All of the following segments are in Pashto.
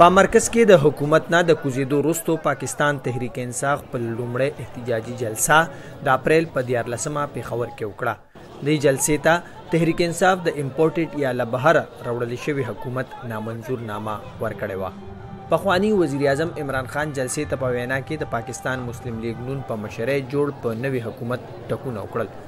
په مرکز کې د حکومت نه د کوزیدو وروسته پاکستان تحریک انصاف په لومړی احتجاجي جلسه د اپریل په 14مه پیښور کې وکړه دې جلسې ته تحریک انصاف د امپورټډ یا له بهره راوړل شوی حکومت نامنظور نامه ورکړې و پخوانی وزیر اعظم عمران خان جلسې ته په وینا کې د پاکستان مسلم لیګ نون په مشرۍ جوړ په نوي حکومت ټکونه وکړل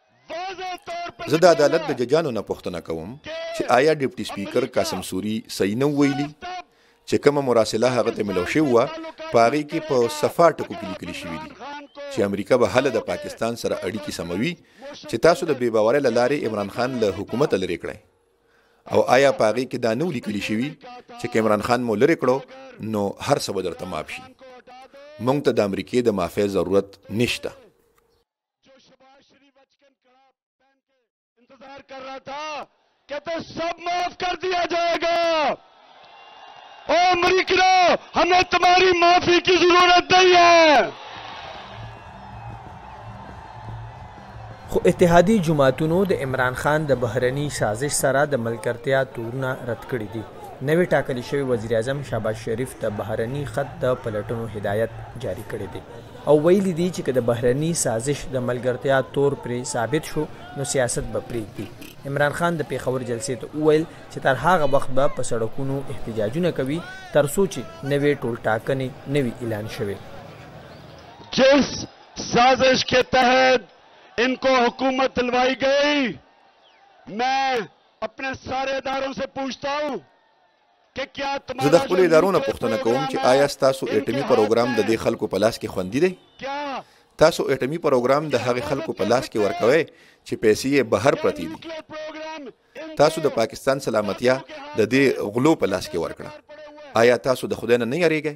زه د عدالت د ججانو نه پوښتنه کوم چې آیا ډیپټي سپیکر قاسم سوري صحیح نه ویلي چې کومه مراسله هغه ته ملو شوې وه په هغې کې په صفا ټکو کې لیکل شوي دي چې امریکا به هله د پاکستان سره اړیکې سموي چې تاسو د بې باورۍ له لارې عمران خان له حکومت لرې کړئ او آیا په هغې کې دا نه لیکل شوي چې که عمران خان مو لرې کړو نو هر څه به درته معاف شي مونږ ته د امریکې د معافۍ ضرورت نشته جو شباز شریف اچ کن کڑا پہن کے انتظار کر رہا تھا کہتے سب معاف کر دیا جائے گا او امریکہ ہمیں تمہاری معافی کی ضرورت نہیں ہے خو اتحادی جماعتونو د عمران خان د بهرني سازش سره د ملکرتیا تورونه رد کړي دي نوې ټاکل شوی وزیراعظم شهباز شریف د بهرني خط د پلټنو هدایت جاری کړی دی او ویلي دي چې که د بهرني سازش د ملګرتیا تور پرې ثابت شو نو سیاست به پرېږدي. عمران خان د پېښور جلسې ته وویل چې تر هغه وخت به په سړکونو احتجاجونه کوي تر څو چې نوې ټولټاکنې نه وي اعلان شوې. جس سازش کې تحت انکو حکومت دلوائی ګئی مین اپنې سارې ادارو سې پوچھتا هو. زه د خپلو ادارو نه پوښتنه کوم چې آیا ستاسو اټمي پروګرام د دې خلکو په لاس کې خوندي دی تاسو اټمي پروګرام د هغه خلکو په لاس کې ورکوي چې پیسې یې بهر پرتی دي تاسو د پاکستان سلامتیا د دې غلو په لاس کې ورکړه آیا تاسو د خدای نه نه یریږئ